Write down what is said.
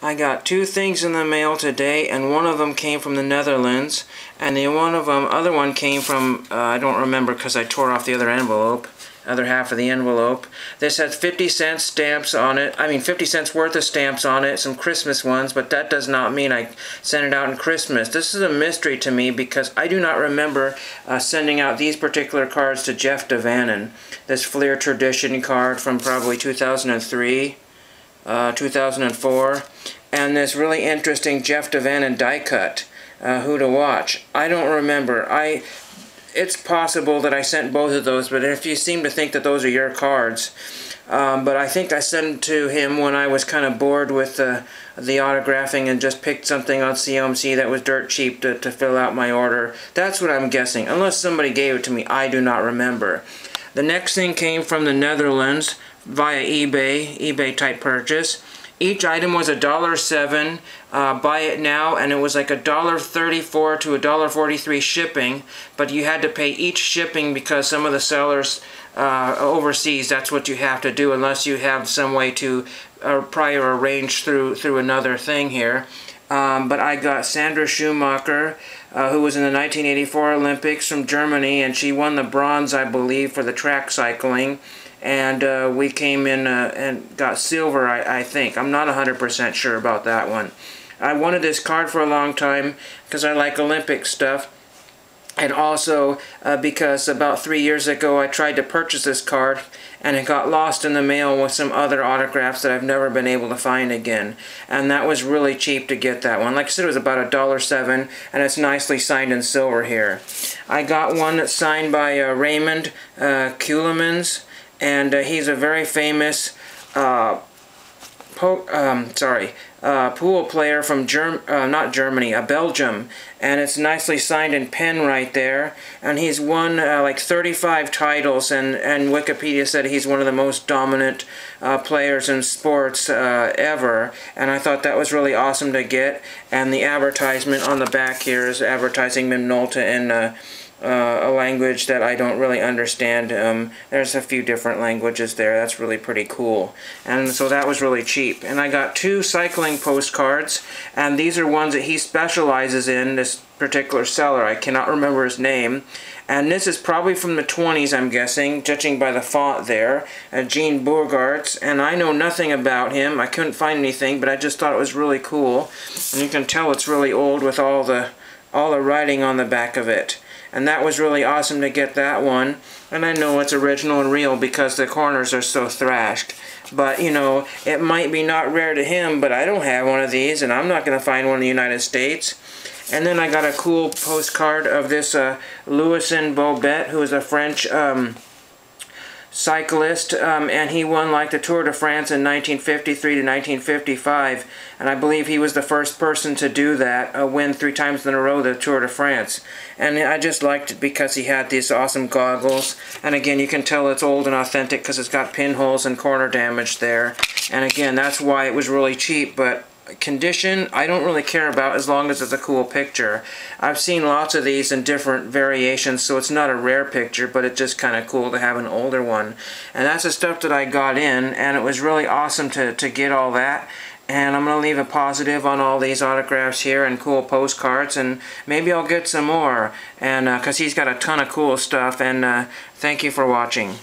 I got two things in the mail today, and one of them came from the Netherlands, and the one of them, other one came from, uh, I don't remember because I tore off the other envelope, other half of the envelope. This has 50 cent stamps on it, I mean 50 cents worth of stamps on it, some Christmas ones, but that does not mean I sent it out in Christmas. This is a mystery to me because I do not remember uh, sending out these particular cards to Jeff Davanon. This Fleer Tradition card from probably 2003 uh, 2004, and this really interesting Jeff Davanon die cut, uh, Who to Watch. I don't remember. I. It's possible that I sent both of those, but if you seem to think that those are your cards, um, but I think I sent them to him when I was kind of bored with the, the autographing and just picked something on COMC that was dirt cheap to, to fill out my order. That's what I'm guessing. Unless somebody gave it to me, I do not remember. The next thing came from the Netherlands via eBay, eBay type purchase. Each item was a dollar seven. Uh, buy it now, and it was like a dollar thirty-four to a dollar forty-three shipping. But you had to pay each shipping because some of the sellers uh, overseas, that's what you have to do, unless you have some way to uh, prior arrange through through another thing here. Um, but I got Sandra Schumacher, uh, who was in the 1984 Olympics from Germany, and she won the bronze, I believe, for the track cycling and uh, we came in uh, and got silver, I, I think. I'm not 100% sure about that one. I wanted this card for a long time because I like Olympic stuff. And also uh, because about three years ago I tried to purchase this card and it got lost in the mail with some other autographs that I've never been able to find again. And that was really cheap to get that one. Like I said, it was about a dollar seven and it's nicely signed in silver here. I got one signed by uh, Raymond uh, Ceulemans and uh, he's a very famous uh, um, sorry uh, pool player from Germ uh, not Germany, uh, Belgium, and it's nicely signed in pen right there. And he's won uh, like 35 titles, and and Wikipedia said he's one of the most dominant players in sports ever. And I thought that was really awesome to get. And the advertisement on the back here is advertising Minolta and uh, a language that I don't really understand. Um, there's a few different languages there. That's really pretty cool. And so that was really cheap. And I got two cycling postcards, and these are ones that he specializes in, this particular seller. I cannot remember his name. And this is probably from the 20s, I'm guessing, judging by the font there. Uh, Gene Bogaerts, and I know nothing about him. I couldn't find anything, but I just thought it was really cool. And you can tell it's really old with all the all the writing on the back of it and that was really awesome to get that one. And I know it's original and real because the corners are so thrashed. But you know it might be not rare to him but I don't have one of these and I'm not gonna find one in the United States. And then I got a cool postcard of this uh, Louison Bobet who is a French um, cyclist, um, and he won like the Tour de France in 1953 to 1955, and I believe he was the first person to do that, uh, win three times in a row the Tour de France. And I just liked it because he had these awesome goggles, and again, you can tell it's old and authentic because it's got pinholes and corner damage there. And again, that's why it was really cheap, but condition I don't really care about as long as it's a cool picture. I've seen lots of these in different variations so it's not a rare picture but it's just kind of cool to have an older one. And that's the stuff that I got in and it was really awesome to, to get all that. And I'm going to leave a positive on all these autographs here and cool postcards and maybe I'll get some more and because uh, he's got a ton of cool stuff and uh, thank you for watching.